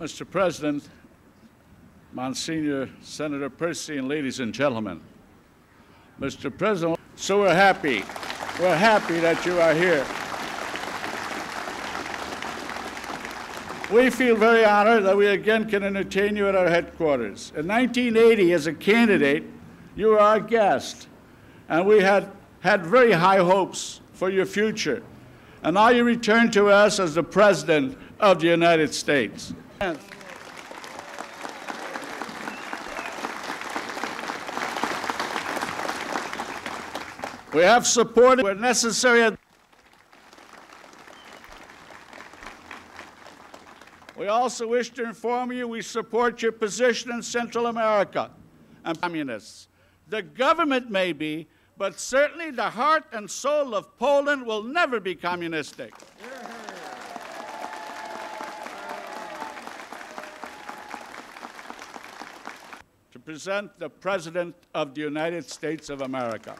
Mr. President, Monsignor Senator Percy, and ladies and gentlemen, Mr. President, so we're happy. We're happy that you are here. We feel very honored that we again can entertain you at our headquarters. In 1980, as a candidate, you were our guest, and we had had very high hopes for your future. And now you return to us as the President of the United States. We have supported where necessary. We also wish to inform you we support your position in Central America and communists. The government may be, but certainly the heart and soul of Poland will never be communistic. Present the President of the United States of America.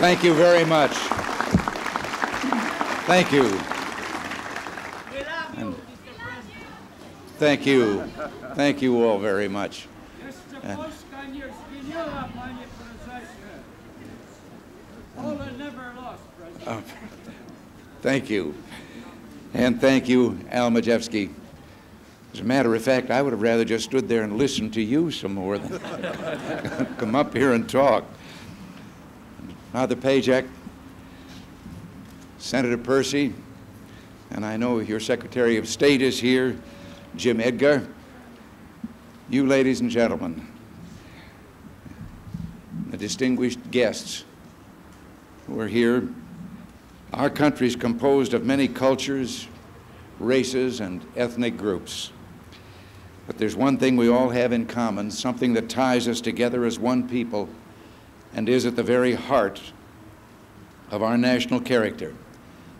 Thank you very much. Thank you. And thank you. Thank you all very much. Uh, thank you. And thank you, Al Mazewski. As a matter of fact, I would have rather just stood there and listened to you some more than come up here and talk. Father Pajak, Senator Percy, and I know your Secretary of State is here, Jim Edgar, you ladies and gentlemen, the distinguished guests who are here. Our country is composed of many cultures, races, and ethnic groups. But there's one thing we all have in common, something that ties us together as one people and is at the very heart of our national character,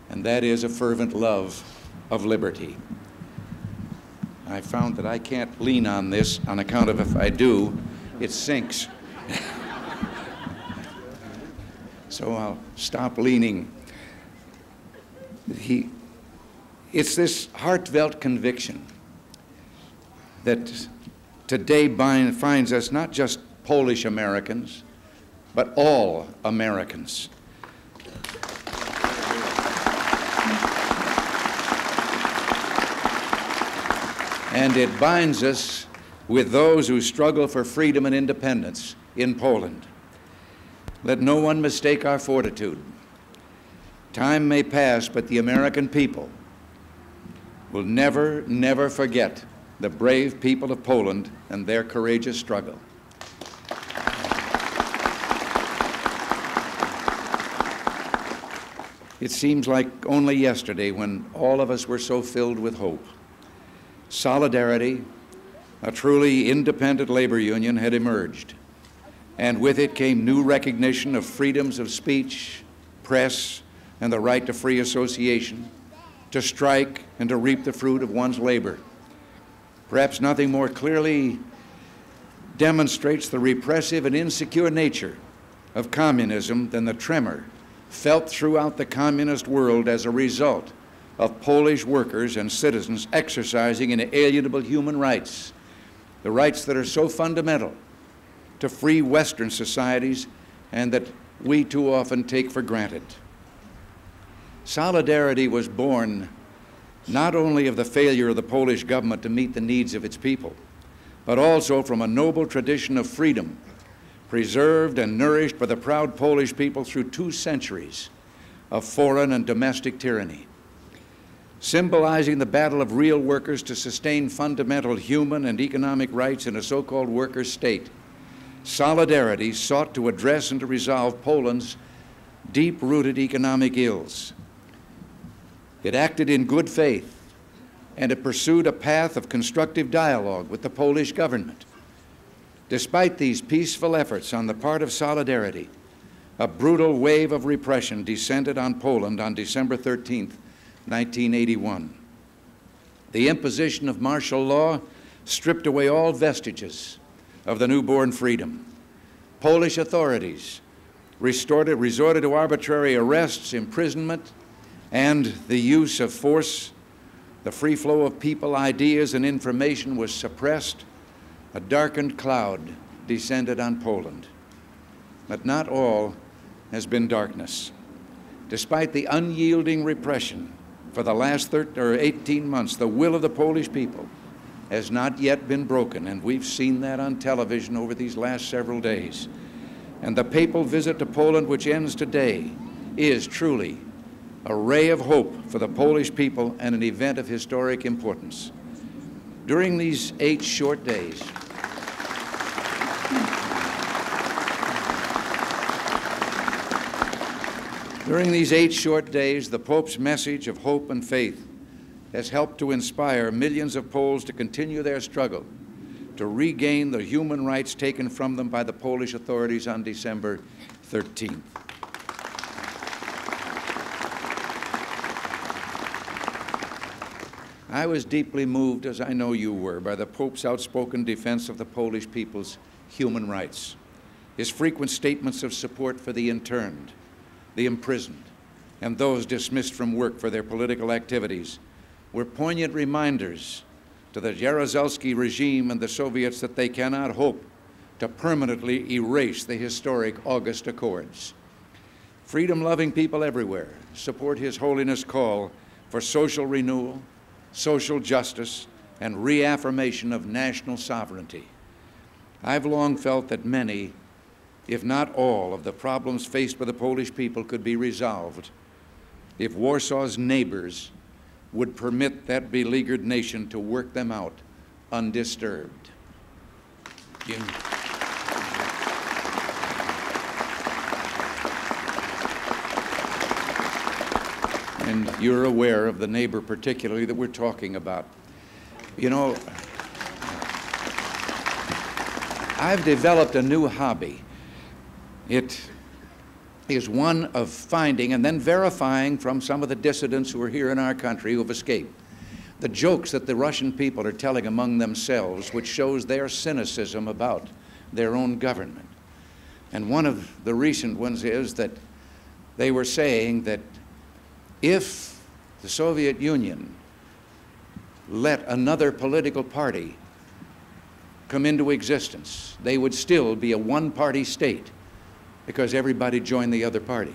and that is a fervent love of liberty. I found that I can't lean on this on account of if I do, it sinks. so I'll stop leaning. He, it's this heartfelt conviction that today bind, finds us not just Polish Americans, but all Americans. And it binds us with those who struggle for freedom and independence in Poland. Let no one mistake our fortitude. Time may pass, but the American people will never, never forget the brave people of Poland and their courageous struggle. It seems like only yesterday when all of us were so filled with hope. Solidarity, a truly independent labor union, had emerged, and with it came new recognition of freedoms of speech, press, and the right to free association, to strike, and to reap the fruit of one's labor. Perhaps nothing more clearly demonstrates the repressive and insecure nature of communism than the tremor felt throughout the communist world as a result of Polish workers and citizens exercising inalienable human rights, the rights that are so fundamental to free Western societies and that we too often take for granted. Solidarity was born not only of the failure of the Polish government to meet the needs of its people, but also from a noble tradition of freedom preserved and nourished by the proud Polish people through two centuries of foreign and domestic tyranny, symbolizing the battle of real workers to sustain fundamental human and economic rights in a so called worker state. Solidarity sought to address and to resolve Poland's deep rooted economic ills. It acted in good faith and it pursued a path of constructive dialogue with the Polish government. Despite these peaceful efforts on the part of Solidarity, a brutal wave of repression descended on Poland on December 13, 1981. The imposition of martial law stripped away all vestiges of the newborn freedom. Polish authorities resorted, resorted to arbitrary arrests, imprisonment, and the use of force. The free flow of people, ideas, and information was suppressed. A darkened cloud descended on Poland. But not all has been darkness. Despite the unyielding repression for the last 13 or 18 months, the will of the Polish people has not yet been broken, and we've seen that on television over these last several days. And the papal visit to Poland, which ends today, is truly a ray of hope for the Polish people and an event of historic importance. During these eight short days, During these eight short days, the Pope's message of hope and faith has helped to inspire millions of Poles to continue their struggle to regain the human rights taken from them by the Polish authorities on December 13th. I was deeply moved, as I know you were, by the Pope's outspoken defense of the Polish people's human rights, his frequent statements of support for the interned, the imprisoned, and those dismissed from work for their political activities were poignant reminders to the Jaruzelski regime and the Soviets that they cannot hope to permanently erase the historic August Accords. Freedom loving people everywhere support His Holiness' call for social renewal, social justice, and reaffirmation of national sovereignty. I've long felt that many if not all, of the problems faced by the Polish people could be resolved if Warsaw's neighbors would permit that beleaguered nation to work them out undisturbed. You, and you're aware of the neighbor particularly that we're talking about. You know, I've developed a new hobby. It is one of finding and then verifying from some of the dissidents who are here in our country who have escaped the jokes that the Russian people are telling among themselves, which shows their cynicism about their own government. And one of the recent ones is that they were saying that if the Soviet Union let another political party come into existence, they would still be a one party state because everybody joined the other party.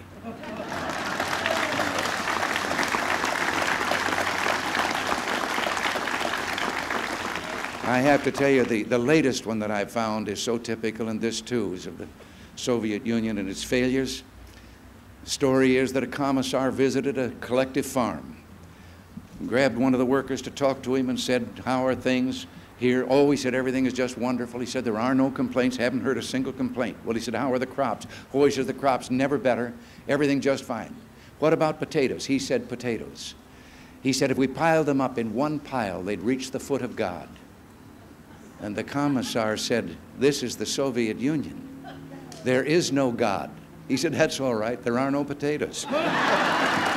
I have to tell you, the, the latest one that I found is so typical, and this too is of the Soviet Union and its failures. The story is that a commissar visited a collective farm, grabbed one of the workers to talk to him, and said, How are things? Here. Oh, he said, everything is just wonderful. He said, there are no complaints. Haven't heard a single complaint. Well, he said, how are the crops? Oh, he said, the crops never better. Everything just fine. What about potatoes? He said, potatoes. He said, if we piled them up in one pile, they'd reach the foot of God. And the commissar said, this is the Soviet Union. There is no God. He said, that's all right. There are no potatoes.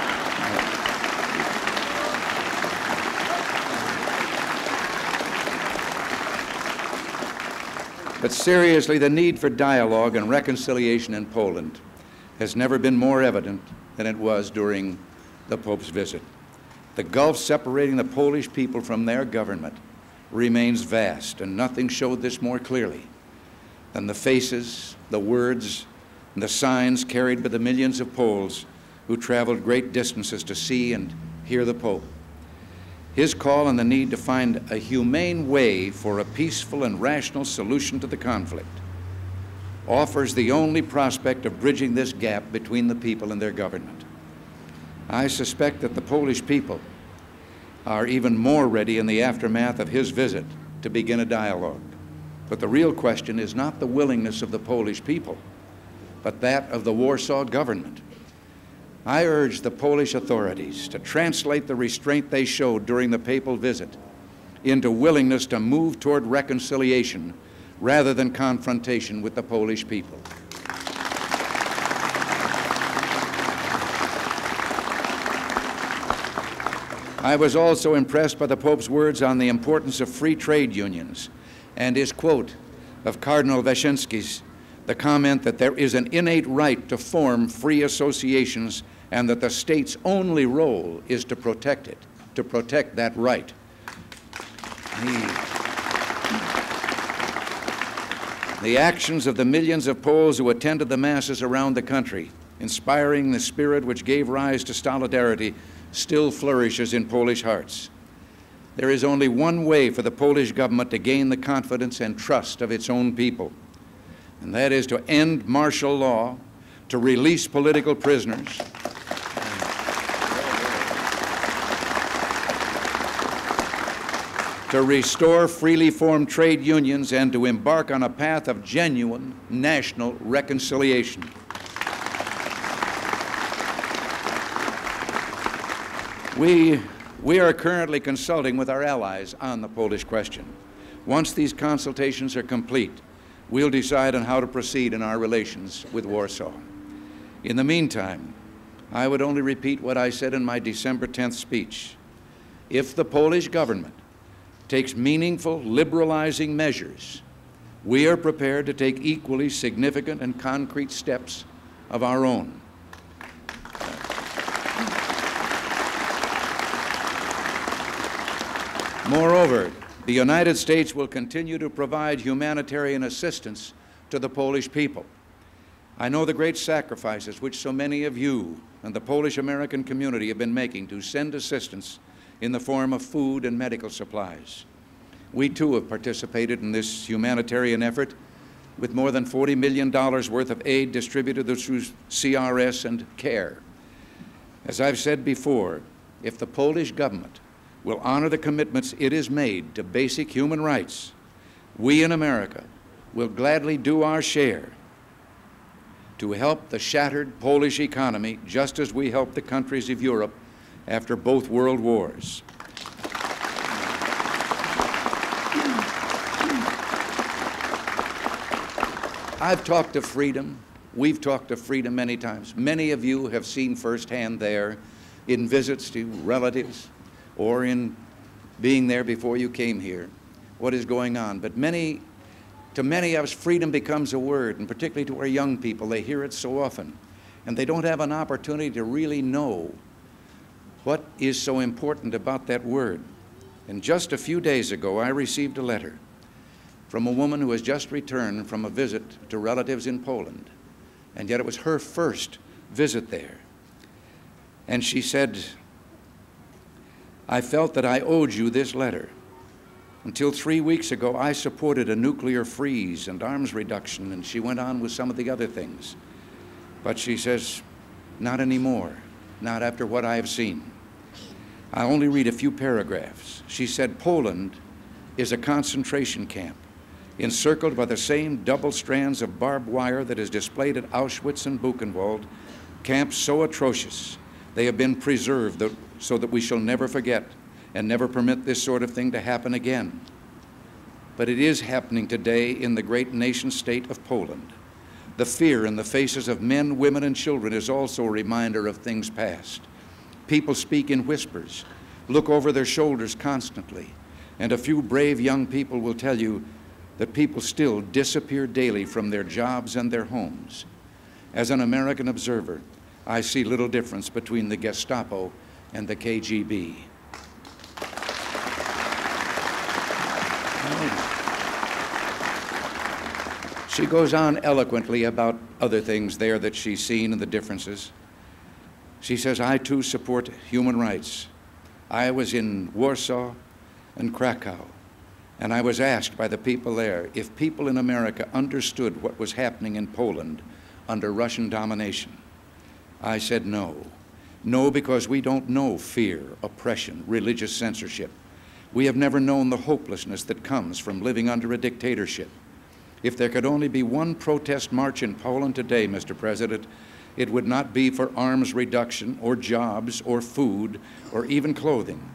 But seriously, the need for dialogue and reconciliation in Poland has never been more evident than it was during the Pope's visit. The gulf separating the Polish people from their government remains vast, and nothing showed this more clearly than the faces, the words, and the signs carried by the millions of Poles who traveled great distances to see and hear the Pope his call on the need to find a humane way for a peaceful and rational solution to the conflict offers the only prospect of bridging this gap between the people and their government. I suspect that the Polish people are even more ready in the aftermath of his visit to begin a dialogue. But the real question is not the willingness of the Polish people, but that of the Warsaw government. I urge the Polish authorities to translate the restraint they showed during the papal visit into willingness to move toward reconciliation rather than confrontation with the Polish people. I was also impressed by the Pope's words on the importance of free trade unions and his quote of Cardinal Wyszynski's, the comment that there is an innate right to form free associations and that the state's only role is to protect it, to protect that right. The, the actions of the millions of Poles who attended the masses around the country, inspiring the spirit which gave rise to solidarity, still flourishes in Polish hearts. There is only one way for the Polish government to gain the confidence and trust of its own people, and that is to end martial law, to release political prisoners, to restore freely formed trade unions, and to embark on a path of genuine national reconciliation. We, we are currently consulting with our allies on the Polish question. Once these consultations are complete, we'll decide on how to proceed in our relations with Warsaw. In the meantime, I would only repeat what I said in my December 10th speech. If the Polish government takes meaningful liberalizing measures, we are prepared to take equally significant and concrete steps of our own. Moreover, the United States will continue to provide humanitarian assistance to the Polish people. I know the great sacrifices which so many of you and the Polish American community have been making to send assistance in the form of food and medical supplies. We too have participated in this humanitarian effort with more than $40 million worth of aid distributed through CRS and CARE. As I've said before, if the Polish government will honor the commitments it has made to basic human rights, we in America will gladly do our share to help the shattered Polish economy just as we help the countries of Europe after both world wars. I've talked of freedom. We've talked of freedom many times. Many of you have seen firsthand there in visits to relatives, or in being there before you came here, what is going on. But many, to many of us, freedom becomes a word, and particularly to our young people, they hear it so often, and they don't have an opportunity to really know what is so important about that word. And just a few days ago, I received a letter from a woman who has just returned from a visit to relatives in Poland, and yet it was her first visit there. And she said, I felt that I owed you this letter. Until three weeks ago, I supported a nuclear freeze and arms reduction, and she went on with some of the other things. But she says, not anymore, not after what I have seen. I only read a few paragraphs. She said, Poland is a concentration camp encircled by the same double strands of barbed wire that is displayed at Auschwitz and Buchenwald, camps so atrocious they have been preserved so that we shall never forget and never permit this sort of thing to happen again. But it is happening today in the great nation state of Poland. The fear in the faces of men, women, and children is also a reminder of things past. People speak in whispers, look over their shoulders constantly, and a few brave young people will tell you that people still disappear daily from their jobs and their homes. As an American observer, I see little difference between the Gestapo and the KGB. She goes on eloquently about other things there that she's seen and the differences. She says, I too support human rights. I was in Warsaw and Krakow, and I was asked by the people there if people in America understood what was happening in Poland under Russian domination. I said no. No, because we don't know fear, oppression, religious censorship. We have never known the hopelessness that comes from living under a dictatorship. If there could only be one protest march in Poland today, Mr. President, it would not be for arms reduction or jobs or food or even clothing,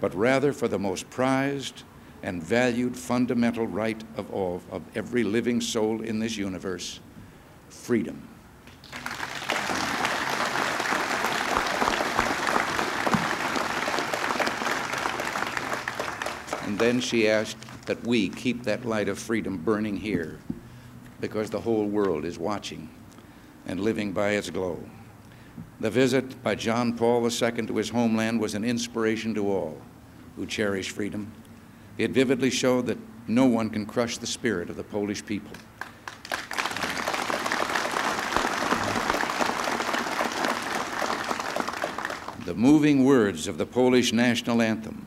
but rather for the most prized and valued fundamental right of all, of every living soul in this universe, freedom. And then she asked that we keep that light of freedom burning here because the whole world is watching and living by its glow. The visit by John Paul II to his homeland was an inspiration to all who cherish freedom. It vividly showed that no one can crush the spirit of the Polish people. The moving words of the Polish national anthem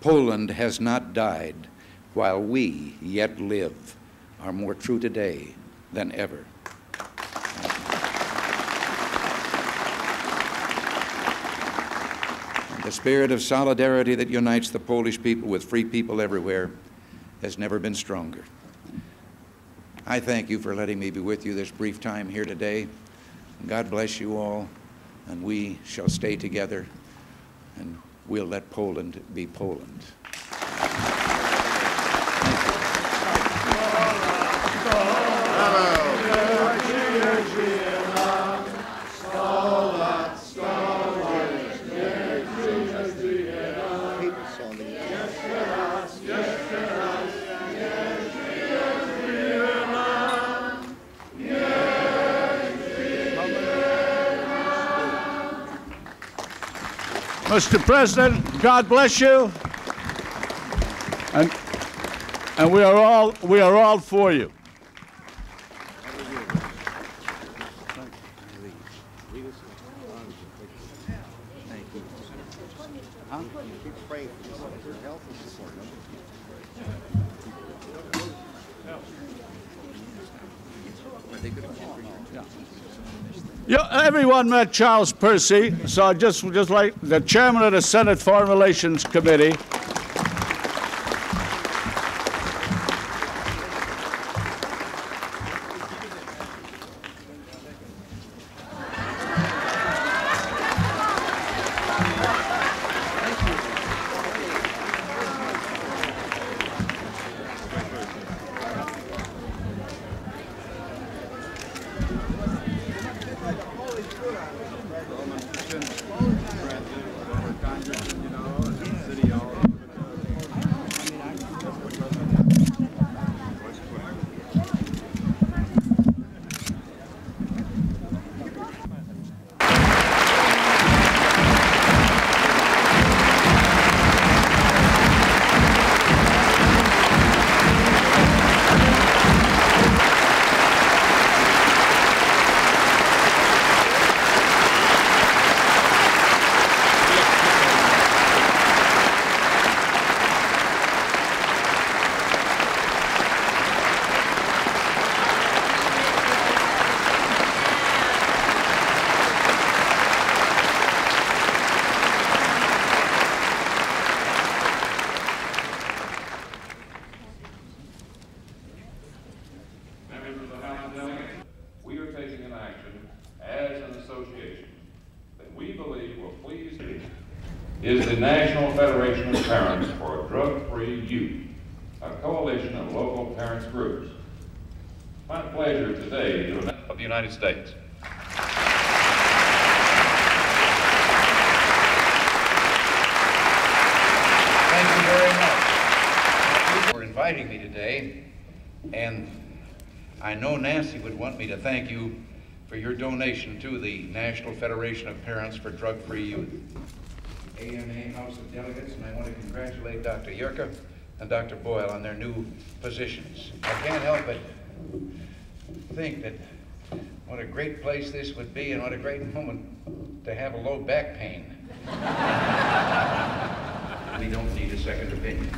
Poland has not died while we yet live are more true today than ever. The spirit of solidarity that unites the Polish people with free people everywhere has never been stronger. I thank you for letting me be with you this brief time here today. God bless you all, and we shall stay together, and we'll let Poland be Poland. Mr. President, God bless you. And, and we are all we are all for you. You, everyone met Charles Percy, so I just just like the chairman of the Senate Foreign Relations Committee. States. Thank you very much for inviting me today. And I know Nancy would want me to thank you for your donation to the National Federation of Parents for Drug-Free Youth. AMA House of Delegates, and I want to congratulate Dr. Jirka and Dr. Boyle on their new positions. I can't help but think that what a great place this would be and what a great moment to have a low back pain. We don't need a second opinion.